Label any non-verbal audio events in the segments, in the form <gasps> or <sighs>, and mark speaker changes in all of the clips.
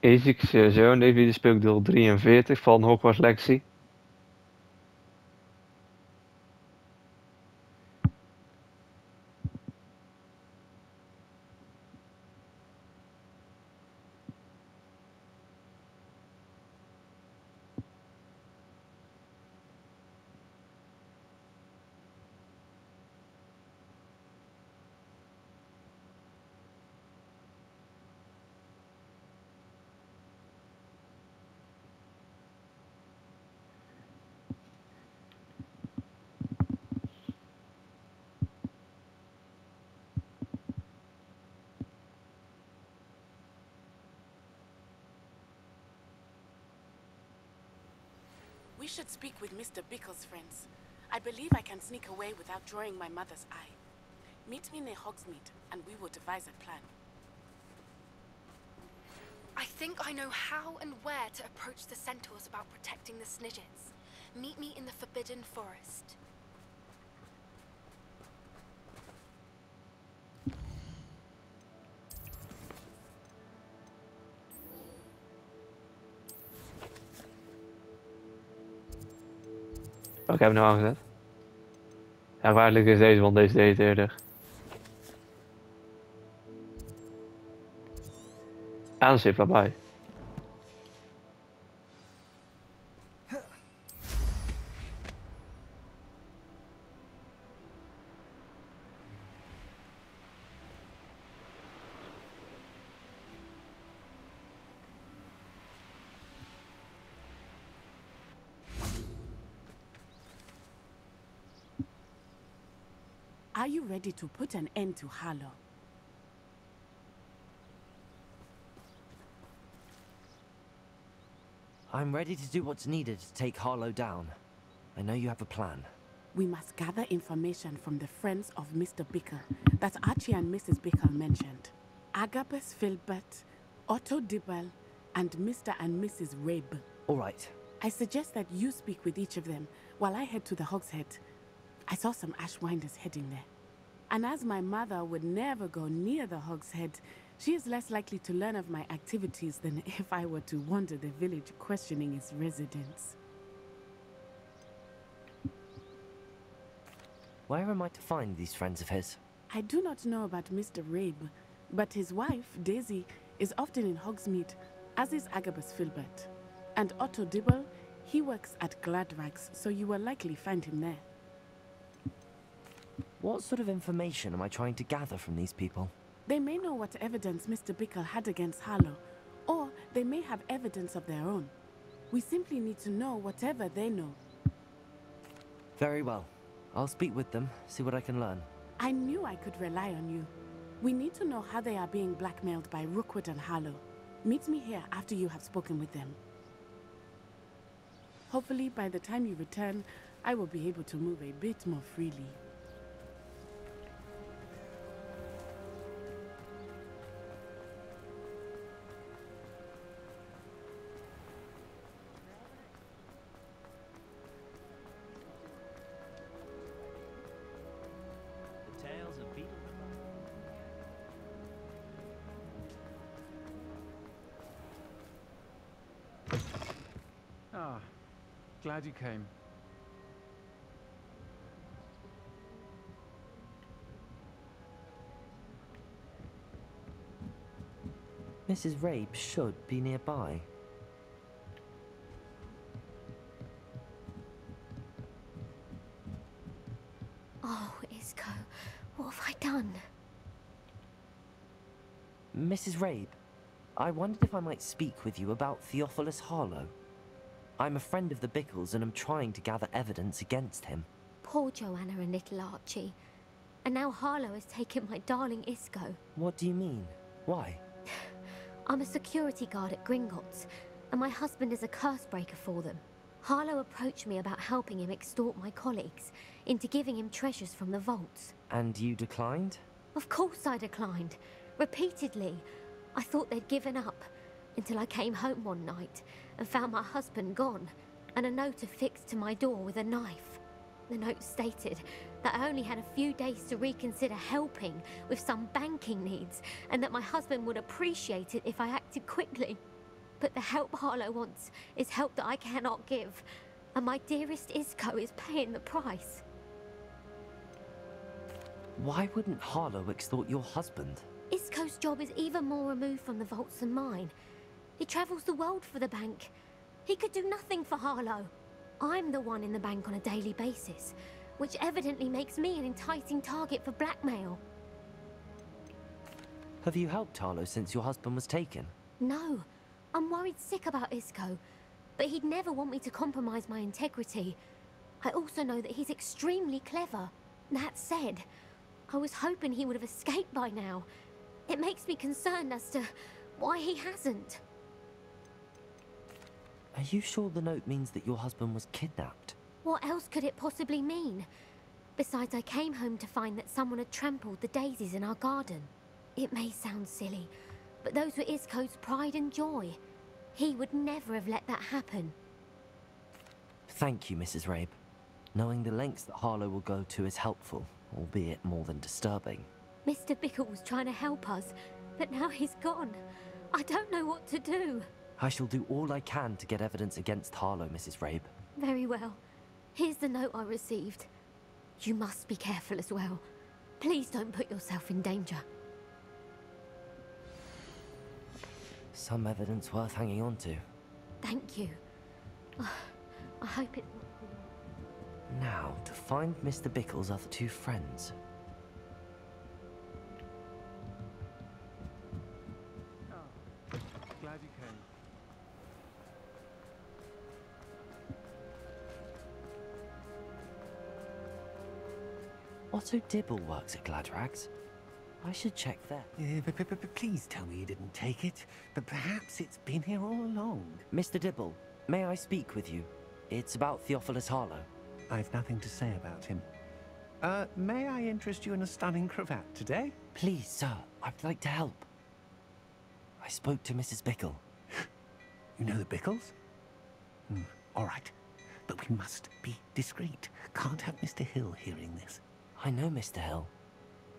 Speaker 1: Isaac's eh, zoon, video speelt deel 43 van Hogwarts Legacy.
Speaker 2: Friends. I believe I can sneak away without drawing my mother's eye. Meet me near Hogsmeade, and we will devise a plan.
Speaker 3: I think I know how and where to approach the centaurs about protecting the Snidgets. Meet me in the Forbidden Forest.
Speaker 1: Ik heb hem nu aangezet. Ja, waarlijk is deze, want deze deed eerder. En er zit
Speaker 2: Are you ready to put an end to Harlow?
Speaker 4: I'm ready to do what's needed to take Harlow down. I know you have a plan.
Speaker 2: We must gather information from the friends of Mr. Bickle that Archie and Mrs. Bickle mentioned. Agabus Filbert, Otto Dibble, and Mr. and Mrs. Rabe.
Speaker 4: All right.
Speaker 2: I suggest that you speak with each of them while I head to the Hogshead. I saw some Ashwinders heading there. And as my mother would never go near the Hogshead, she is less likely to learn of my activities than <laughs> if I were to wander the village questioning its residents.
Speaker 4: Where am I to find these friends of his?
Speaker 2: I do not know about Mr. Rabe, but his wife, Daisy, is often in Hogsmeade, as is Agabus Filbert. And Otto Dibble, he works at Gladrags, so you will likely find him there.
Speaker 4: What sort of information am I trying to gather from these people?
Speaker 2: They may know what evidence Mr. Bickle had against Harlow, or they may have evidence of their own. We simply need to know whatever they know.
Speaker 4: Very well. I'll speak with them, see what I can learn.
Speaker 2: I knew I could rely on you. We need to know how they are being blackmailed by Rookwood and Harlow. Meet me here after you have spoken with them. Hopefully, by the time you return, I will be able to move a bit more freely.
Speaker 5: Ah, glad you came.
Speaker 4: Mrs. Rabe should be nearby.
Speaker 3: Oh, Isko, what have I done?
Speaker 4: Mrs. Rabe, I wondered if I might speak with you about Theophilus Harlow. I'm a friend of the Bickles and I'm trying to gather evidence against him.
Speaker 6: Poor Joanna and little Archie. And now Harlow has taken my darling Isko.
Speaker 4: What do you mean? Why? <sighs>
Speaker 6: I'm a security guard at Gringotts, and my husband is a curse breaker for them. Harlow approached me about helping him extort my colleagues into giving him treasures from the vaults.
Speaker 4: And you declined?
Speaker 6: Of course I declined. Repeatedly. I thought they'd given up. Until I came home one night and found my husband gone, and a note affixed to my door with a knife. The note stated that I only had a few days to reconsider helping with some banking needs, and that my husband would appreciate it if I acted quickly. But the help Harlow wants is help that I cannot give. And my dearest Isko is paying the price.
Speaker 4: Why wouldn't Harlow extort your husband?
Speaker 6: Isko's job is even more removed from the vaults than mine. He travels the world for the bank. He could do nothing for Harlow. I'm the one in the bank on a daily basis, which evidently makes me an enticing target for blackmail.
Speaker 4: Have you helped Harlow since your husband was taken?
Speaker 6: No, I'm worried sick about Isko, but he'd never want me to compromise my integrity. I also know that he's extremely clever. That said, I was hoping he would have escaped by now. It makes me concerned as to why he hasn't.
Speaker 4: Are you sure the note means that your husband was kidnapped?
Speaker 6: What else could it possibly mean? Besides, I came home to find that someone had trampled the daisies in our garden. It may sound silly, but those were Isko's pride and joy. He would never have let that happen.
Speaker 4: Thank you, Mrs. Rabe. Knowing the lengths that Harlow will go to is helpful, albeit more than disturbing.
Speaker 6: Mr. Bickle was trying to help us, but now he's gone. I don't know what to do.
Speaker 4: I shall do all I can to get evidence against Harlow, Mrs. Rabe.
Speaker 6: Very well. Here's the note I received. You must be careful as well. Please don't put yourself in danger.
Speaker 4: Some evidence worth hanging on to.
Speaker 6: Thank you. <sighs> I hope it's not
Speaker 4: Now, to find Mr. Bickle's other two friends.
Speaker 5: Oh, glad you came.
Speaker 4: Otto Dibble works at Gladrags. I should check there.
Speaker 7: Uh, but, but, but, but please tell me you didn't take it. But perhaps it's been here all along.
Speaker 4: Mr. Dibble, may I speak with you? It's about Theophilus Harlow.
Speaker 7: I've nothing to say about him. Uh, may I interest you in a stunning cravat today?
Speaker 4: Please, sir, I'd like to help. I spoke to Mrs. Bickle. <gasps>
Speaker 7: You know the Bickles? Hmm, all right. But we must be discreet. Can't have Mr. Hill hearing this.
Speaker 4: I know Mr. Hill.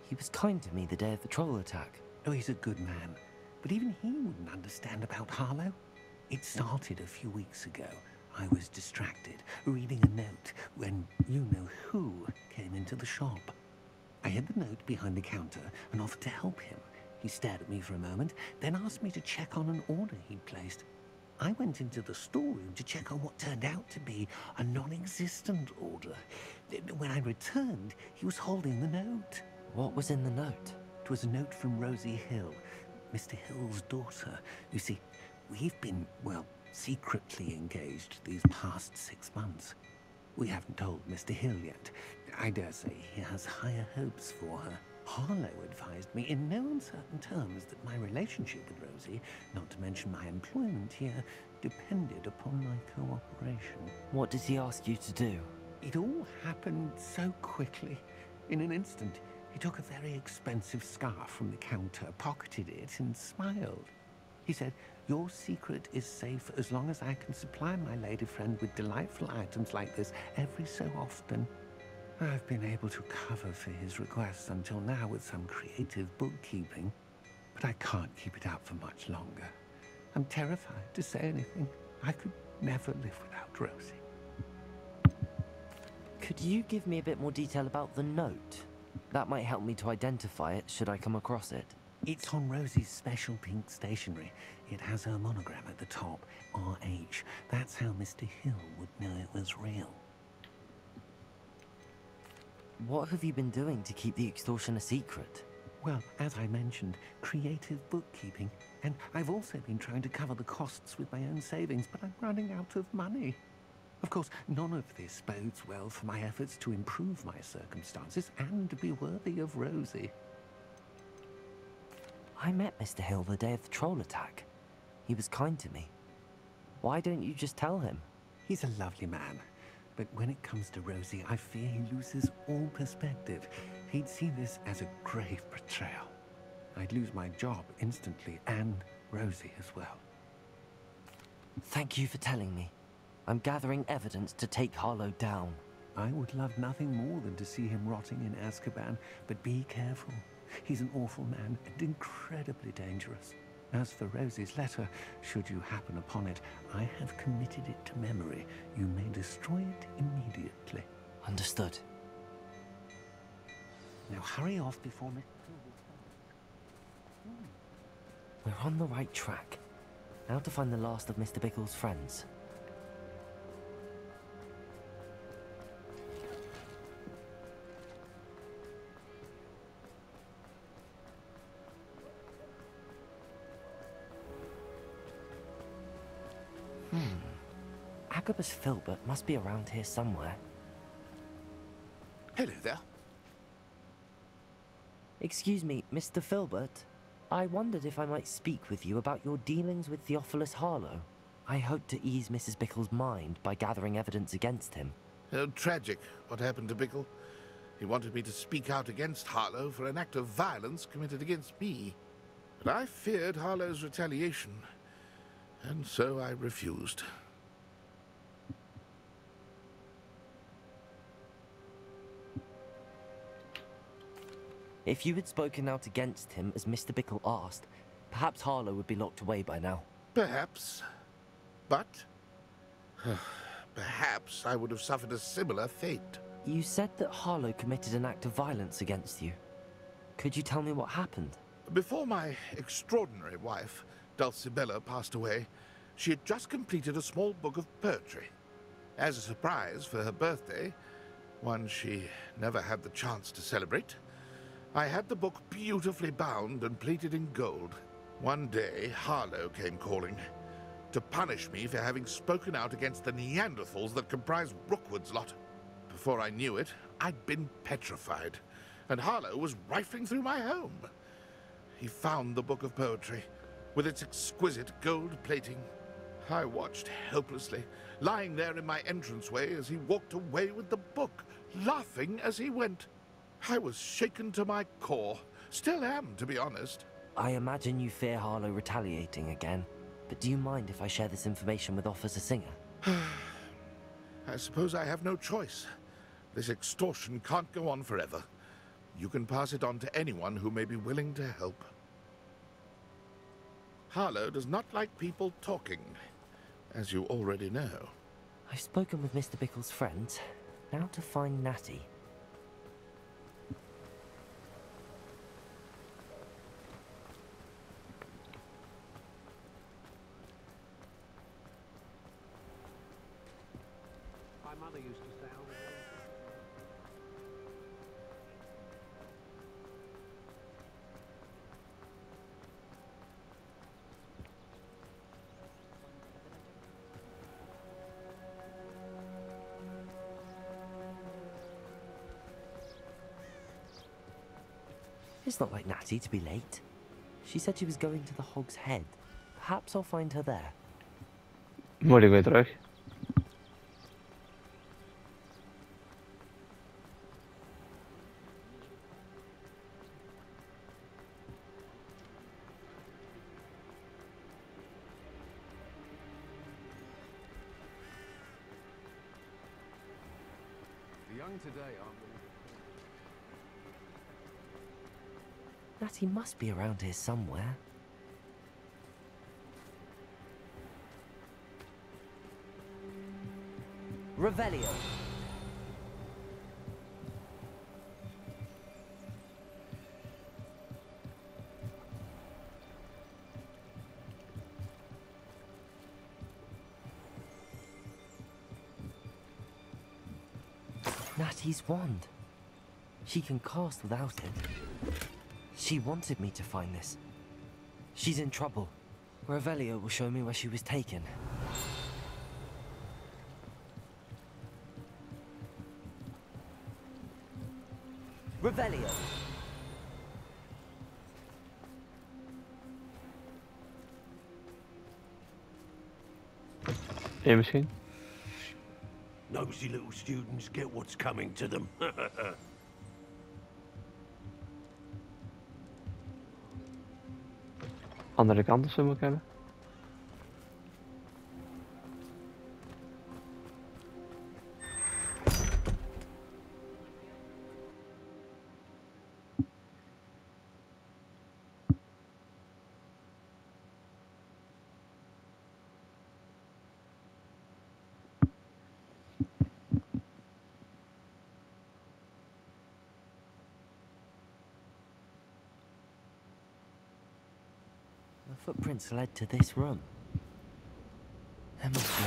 Speaker 4: He was kind to me the day of the troll attack.
Speaker 7: Oh, he's a good man. But even he wouldn't understand about Harlow. It started a few weeks ago. I was distracted, reading a note, when you know who came into the shop. I hid the note behind the counter and offered to help him. He stared at me for a moment, then asked me to check on an order he'd placed. I went into the storeroom to check on what turned out to be a non existent order. When I returned, he was holding the note.
Speaker 4: What was in the note?
Speaker 7: It was a note from Rosie Hill, Mr. Hill's daughter. You see, we've been, well, secretly engaged these past six months. We haven't told Mr. Hill yet. I dare say he has higher hopes for her. Harlow advised me in no uncertain terms that my relationship with Rosie, not to mention my employment here, depended upon my cooperation.
Speaker 4: What does he ask you to do?
Speaker 7: It all happened so quickly. In an instant, he took a very expensive scarf from the counter, pocketed it, and smiled. He said, Your secret is safe as long as I can supply my lady friend with delightful items like this every so often. I've been able to cover for his requests until now with some creative bookkeeping, but I can't keep it up for much longer. I'm terrified to say anything. I could never live without Rosie.
Speaker 4: Could you give me a bit more detail about the note? That might help me to identify it should I come across it.
Speaker 7: It's on Rosie's special pink stationery. It has her monogram at the top, RH. That's how Mr. Hill would know it was real.
Speaker 4: What have you been doing to keep the extortion a secret?
Speaker 7: Well, as I mentioned, creative bookkeeping. And I've also been trying to cover the costs with my own savings, but I'm running out of money. Of course, none of this bodes well for my efforts to improve my circumstances and be worthy of Rosie.
Speaker 4: I met Mr. Hill the day of the troll attack. He was kind to me. Why don't you just tell him?
Speaker 7: He's a lovely man. But when it comes to Rosie, I fear he loses all perspective. He'd see this as a grave betrayal. I'd lose my job instantly, and Rosie as well.
Speaker 4: Thank you for telling me. I'm gathering evidence to take Harlow down.
Speaker 7: I would love nothing more than to see him rotting in Azkaban, but be careful. He's an awful man and incredibly dangerous. As for Rosie's letter, should you happen upon it, I have committed it to memory. You may destroy it immediately.
Speaker 4: Understood.
Speaker 7: Now hurry off before me.
Speaker 4: We're on the right track. Now to find the last of Mr. Bickle's friends. Hmm. Agabus Filbert must be around here somewhere.
Speaker 7: Hello there.
Speaker 4: Excuse me, Mr. Filbert. I wondered if I might speak with you about your dealings with Theophilus Harlow. I hope to ease Mrs. Bickle's mind by gathering evidence against him.
Speaker 8: Oh, tragic what happened to Bickle. He wanted me to speak out against Harlow for an act of violence committed against me. But I feared Harlow's retaliation, and so I refused.
Speaker 4: If you had spoken out against him as Mr. Bickle asked, perhaps Harlow would be locked away by now.
Speaker 8: Perhaps. But... <sighs> perhaps I would have suffered a similar fate.
Speaker 4: You said that Harlow committed an act of violence against you. Could you tell me what happened?
Speaker 8: Before my extraordinary wife, Dulcibella, passed away, she had just completed a small book of poetry. As a surprise for her birthday, one she never had the chance to celebrate, I had the book beautifully bound and plated in gold. One day, Harlow came calling to punish me for having spoken out against the Neanderthals that comprise Rookwood's lot. Before I knew it, I'd been petrified, and Harlow was rifling through my home. He found the book of poetry, with its exquisite gold plating. I watched helplessly, lying there in my entranceway as he walked away with the book, laughing as he went. I was shaken to my core. Still am, to be honest.
Speaker 4: I imagine you fear Harlow retaliating again. But do you mind if I share this information with Officer Singer? <sighs>
Speaker 8: I suppose I have no choice. This extortion can't go on forever. You can pass it on to anyone who may be willing to help. Harlow does not like people talking, as you already know.
Speaker 4: I've spoken with Mr. Bickle's friends. Now to find Natty. It's not like Natty to be late. She said she was going to the Hog's Head. Perhaps I'll find her there.
Speaker 1: Moet ik weer terug.
Speaker 5: The young today aren't
Speaker 4: Natty must be around here somewhere. Revelio. Natty's wand. She can cast without it. She wanted me to find this. She's in trouble. Revelio will show me where she was taken. Revelio.
Speaker 1: Eén misschien?
Speaker 9: Nosy little students get what's coming to them. <laughs>
Speaker 1: Andere kant moet ik hebben.
Speaker 4: Footprints led to this room. There must be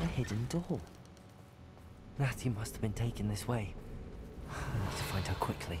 Speaker 4: A hidden door. Natty must have been taken this way. <sighs> I need to find her quickly.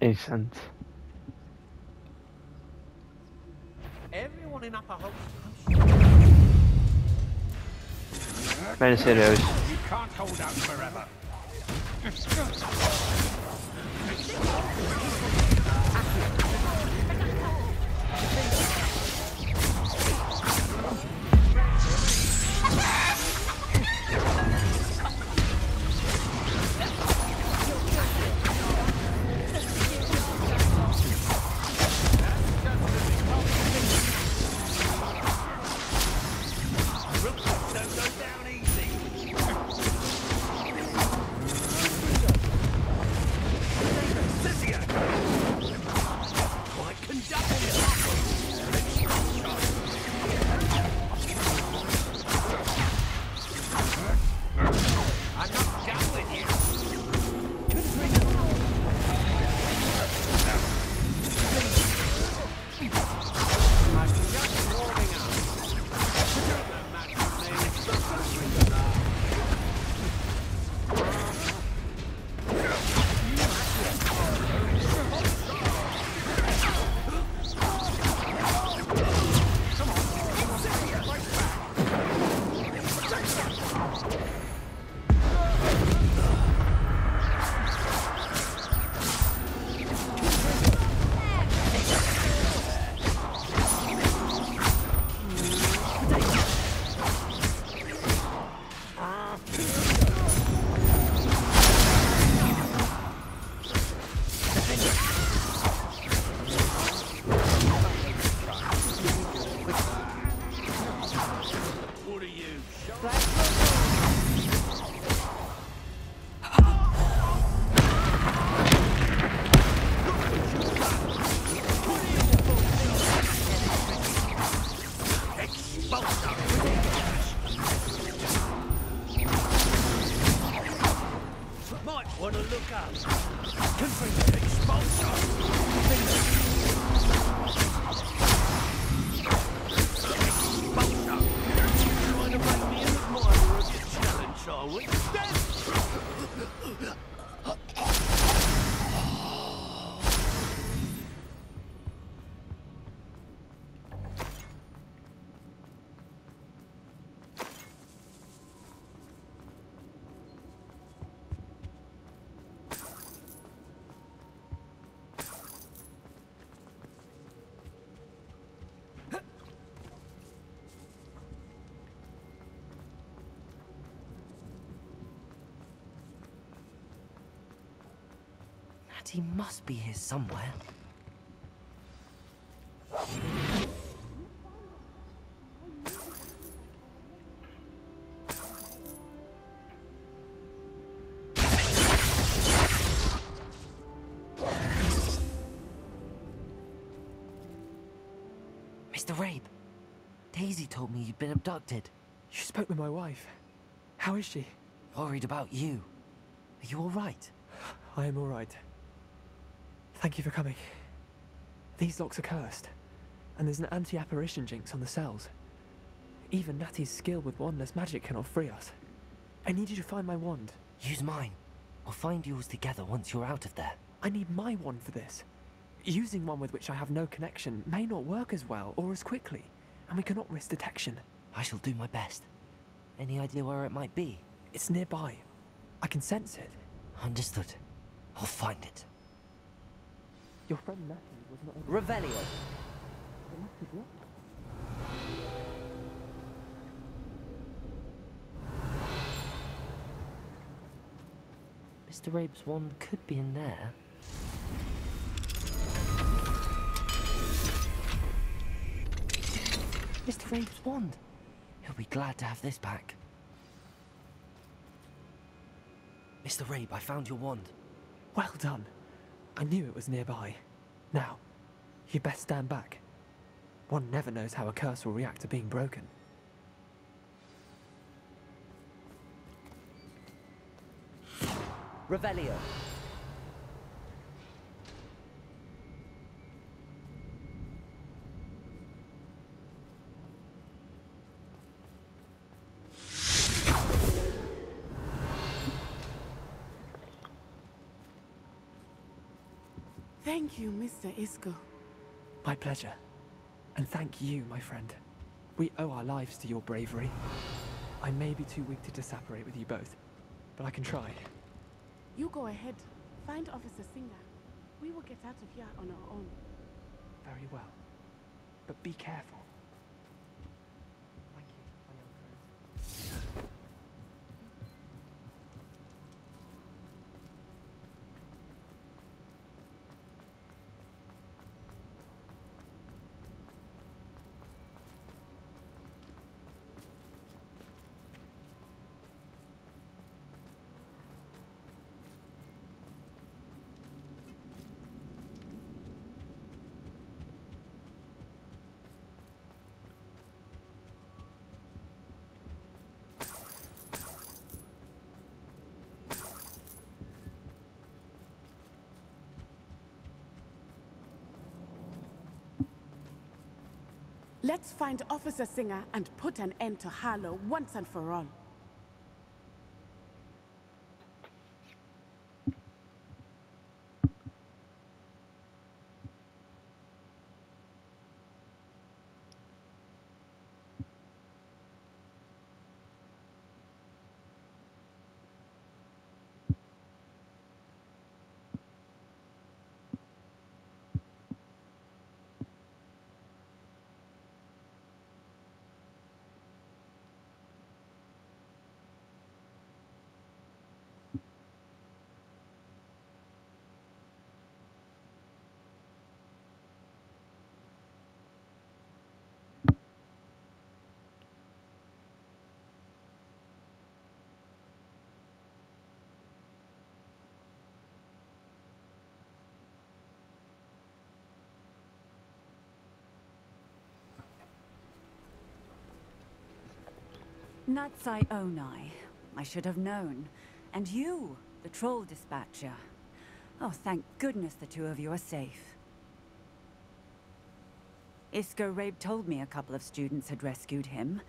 Speaker 1: Decent.
Speaker 7: Everyone in Upper Hope.
Speaker 1: Ben serieus.
Speaker 9: You can't hold out forever.
Speaker 4: Natty must be here somewhere. Mr. Rabe, Daisy told me you'd been abducted.
Speaker 10: You spoke with my wife. How is she?
Speaker 4: Worried about you. Are you all right?
Speaker 10: I am all right. Thank you for coming. These locks are cursed, and there's an anti-apparition jinx on the cells. Even Natty's skill with wandless magic cannot free us. I need you to find my wand.
Speaker 4: Use mine. We'll find yours together once you're out of there.
Speaker 10: I need my wand for this. Using one with which I have no connection may not work as well or as quickly, and we cannot risk detection.
Speaker 4: I shall do my best. Any idea where it might be?
Speaker 10: It's nearby. I can sense it.
Speaker 4: Understood. I'll find it.
Speaker 10: Your friend Natty was not able
Speaker 4: Revelio. Mr. Rabe's wand could be in there. Mr. Rabe's wand. He'll be glad to have this back. Mr. Rabe, I found your wand.
Speaker 10: Well done. I knew it was nearby. Now, you best stand back. One never knows how a curse will react to being broken.
Speaker 4: Revelio.
Speaker 2: Mr.
Speaker 10: My pleasure. And thank you, my friend. We owe our lives to your bravery. I may be too weak to disapparate with you both, but I can try.
Speaker 2: You go ahead. Find Officer Singer. We will get out of here on our own.
Speaker 10: Very well. But be careful.
Speaker 2: Let's find Officer Singer and put an end to Harlow once and for all.
Speaker 11: Natsai Onai. I should have known. And you, the troll dispatcher. Oh, thank goodness the two of you are safe. Isko Rabe told me a couple of students had rescued him.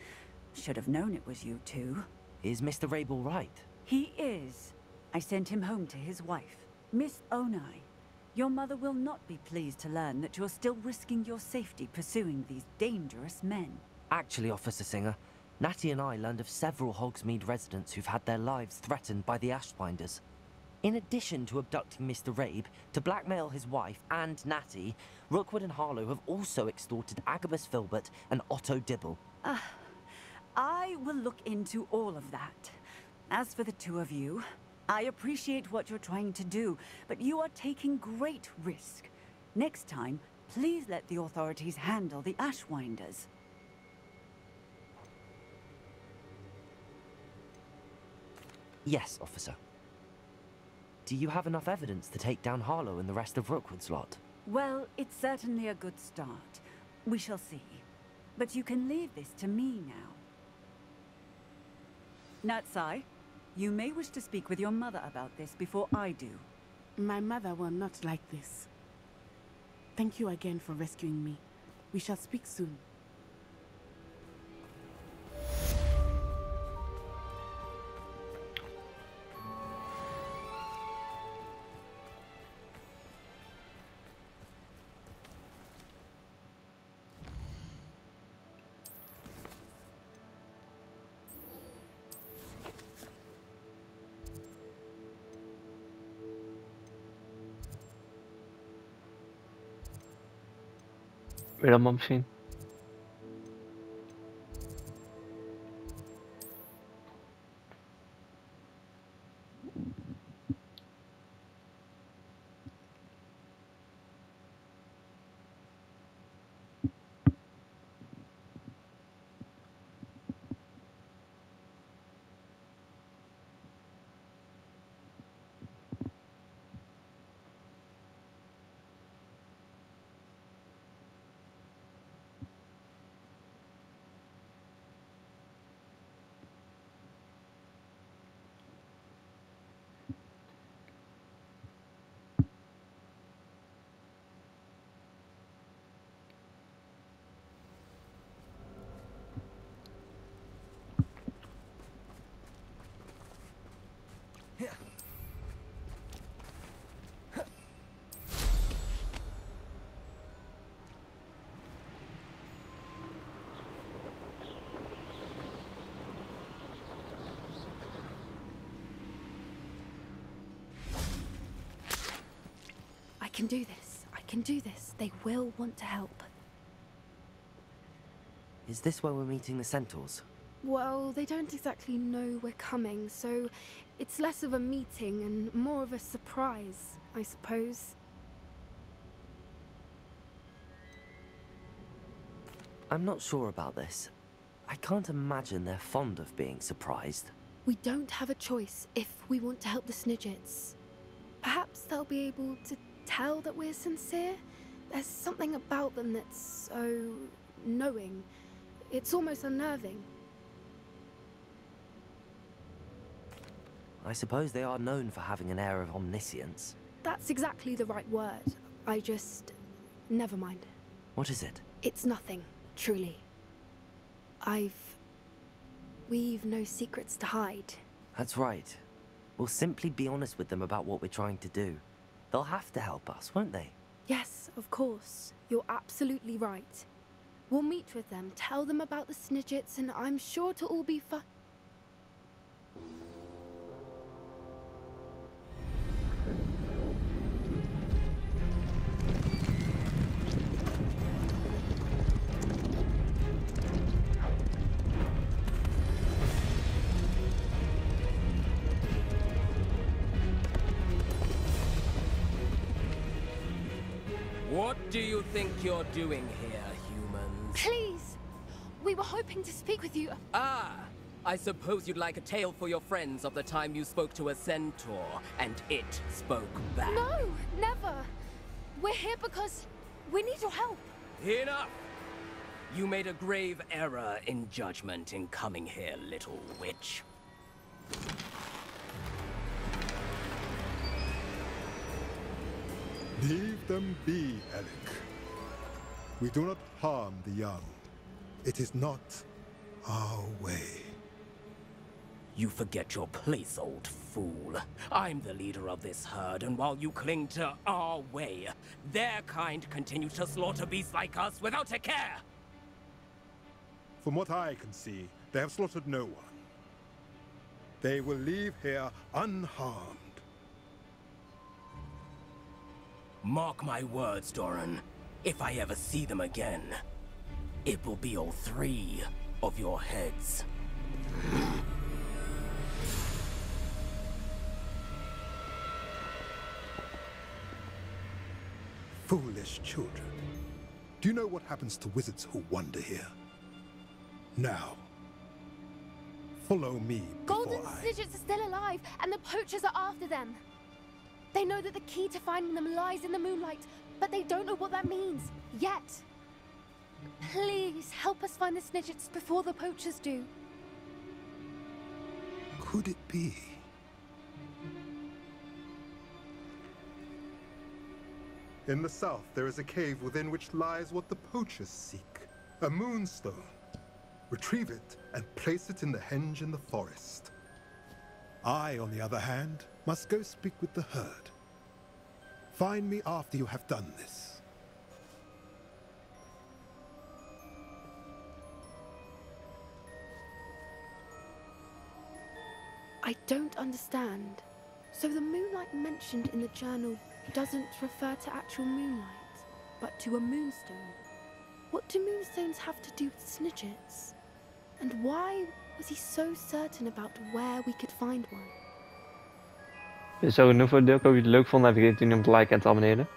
Speaker 11: Should have known it was you two.
Speaker 4: Is Mr. Rabe all right?
Speaker 11: He is. I sent him home to his wife, Miss Onai. Your mother will not be pleased to learn that you're still risking your safety pursuing these dangerous men.
Speaker 4: Actually, Officer Singer, Natty and I learned of several Hogsmeade residents who've had their lives threatened by the Ashwinders. In addition to abducting Mr. Rabe, to blackmail his wife and Natty, Rookwood and Harlow have also extorted Agabus Filbert and Otto Dibble.
Speaker 11: Ah, I will look into all of that. As for the two of you, I appreciate what you're trying to do, but you are taking great risk. Next time, please let the authorities handle the Ashwinders.
Speaker 4: Yes, officer. Do you have enough evidence to take down Harlow and the rest of Rookwood's lot?
Speaker 11: Well, it's certainly a good start. We shall see. But you can leave this to me now. Natsai, you may wish to speak with your mother about this before I do.
Speaker 2: My mother will not like this. Thank you again for rescuing me. We shall speak soon.
Speaker 1: Wil je
Speaker 3: can do this. I can do this. They will want to help.
Speaker 4: Is this where we're meeting the centaurs?
Speaker 3: Well, they don't exactly know we're coming, so it's less of a meeting and more of a surprise, I suppose.
Speaker 4: I'm not sure about this. I can't imagine they're fond of being surprised.
Speaker 3: We don't have a choice if we want to help the Snidgets. Perhaps they'll be able to tell that we're sincere. There's something about them that's so knowing. It's almost unnerving.
Speaker 4: I suppose they are known for having an air of omniscience.
Speaker 3: That's exactly the right word. I just. Never mind.
Speaker 4: What is it?
Speaker 3: It's nothing, truly. I've. We've no secrets to hide.
Speaker 4: That's right. We'll simply be honest with them about what we're trying to do. They'll have to help us, won't they?
Speaker 3: Yes, of course. You're absolutely right. We'll meet with them, tell them about the Snidgets, and I'm sure to all be fine.
Speaker 12: Do you think you're doing here, humans?
Speaker 3: Please! We were hoping to speak with you.
Speaker 12: Ah! I suppose you'd like a tale for your friends of the time you spoke to a centaur, and it spoke back.
Speaker 3: No, never. We're here because we need your help.
Speaker 12: Enough! You made a grave error in judgment in coming here, little witch.
Speaker 13: Leave them be, Alec. We do not harm the young. It is not our way.
Speaker 12: You forget your place, old fool. I'm the leader of this herd, and while you cling to our way, their kind continue to slaughter beasts like us without a care.
Speaker 13: From what I can see, they have slaughtered no one. They will leave here unharmed.
Speaker 12: Mark my words, Dorran. If I ever see them again, it will be all three of your heads.
Speaker 13: Foolish children. Do you know what happens to wizards who wander here? Now, follow me
Speaker 3: Golden
Speaker 13: I...
Speaker 3: Snidgets are still alive, and the poachers are after them. They know that the key to finding them lies in the moonlight, but they don't know what that means yet. Please help us find the Snidgets before the poachers do.
Speaker 13: Could it be? In the south, there is a cave within which lies what the poachers seek. A moonstone. Retrieve it and place it in the henge in the forest. I, on the other hand, must go speak with the herd. Find me after you have done this.
Speaker 3: I don't understand. So the moonlight mentioned in the journal doesn't refer to actual moonlight, but to a moonstone. What do moonstones have to do with snidgets? And why was he so certain about where we could find one?
Speaker 1: Zo genoeg voor de deel. Ik het leuk vond. Heb je het om te liken en te abonneren.